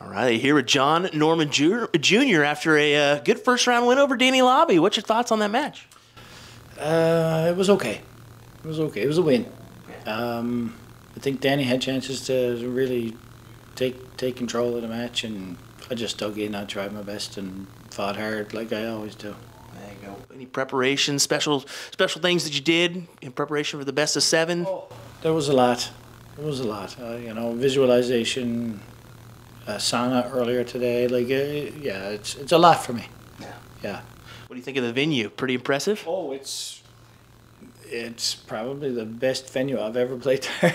All right, here with John Norman Jr. after a uh, good first round win over Danny Lauby. What's your thoughts on that match? Uh, it was okay. It was okay. It was a win. Um, I think Danny had chances to really take take control of the match, and I just dug in. I tried my best and fought hard like I always do. There you go. Any preparation, special special things that you did in preparation for the best of seven? Oh, there was a lot. There was a lot. Uh, you know, visualization, uh, sauna earlier today. Like, uh, yeah, it's it's a lot for me. Yeah. Yeah. What do you think of the venue? Pretty impressive. Oh, it's it's probably the best venue I've ever played there,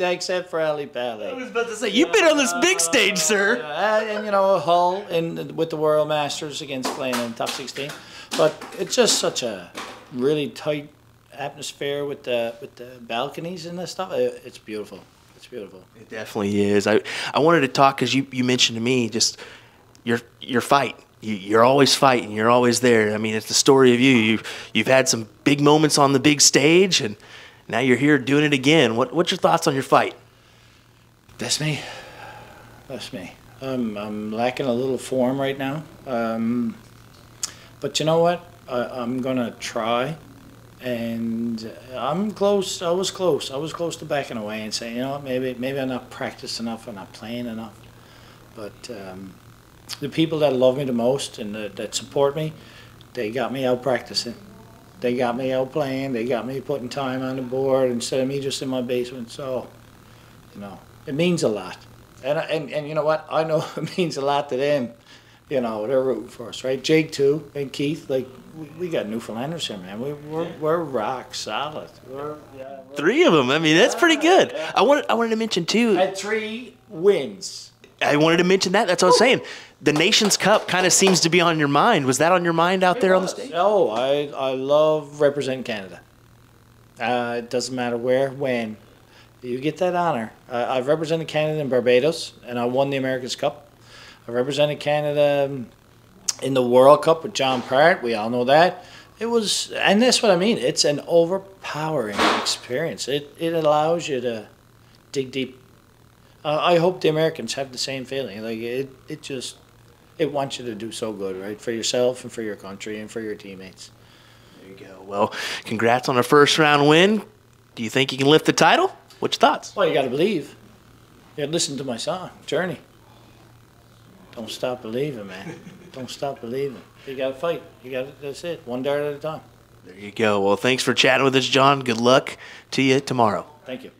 except for Ali Pali. I was about to say you've been on this big stage, sir. Uh, and you know Hull and with the World Masters against playing in top sixteen, but it's just such a really tight atmosphere with the with the balconies and the stuff. It's beautiful. It's beautiful. It definitely is. I I wanted to talk because you you mentioned to me just your your fight you, are always fighting. You're always there. I mean, it's the story of you. you. You've had some big moments on the big stage, and now you're here doing it again. What, what's your thoughts on your fight? That's me. That's me. Um, I'm lacking a little form right now. Um, but you know what? I, am going to try. And I'm close. I was close. I was close to backing away and saying, you know maybe, maybe I'm not practiced enough. I'm not playing enough. But um, the people that love me the most and that, that support me, they got me out practicing. They got me out playing. They got me putting time on the board instead of me just in my basement. So, you know, it means a lot. And, and, and you know what? I know it means a lot to them. You know, they're rooting for us, right? Jake, too, and Keith. Like, we, we got Newfoundlanders here, man. We, we're, we're rock solid. We're, yeah, we're, three of them. I mean, that's pretty good. Yeah. I, wanted, I wanted to mention, too. Had three wins. I wanted to mention that. That's what I was saying the Nations Cup kind of seems to be on your mind. Was that on your mind out it there was. on the stage? Oh, I, I love representing Canada. Uh, it doesn't matter where, when. You get that honor. Uh, I've represented Canada in Barbados, and I won the America's Cup. I represented Canada in the World Cup with John Part. We all know that. It was, and that's what I mean. It's an overpowering experience. It, it allows you to dig deep. Uh, I hope the Americans have the same feeling. Like it, it just it wants you to do so good, right? For yourself and for your country and for your teammates. There you go. Well, congrats on a first round win. Do you think you can lift the title? What's your thoughts? Well, you got to believe. You got to listen to my song, Journey. Don't stop believing, man. Don't stop believing. You got to fight. You got to, that's it. One dart at a time. There you go. Well, thanks for chatting with us, John. Good luck to you tomorrow. Thank you.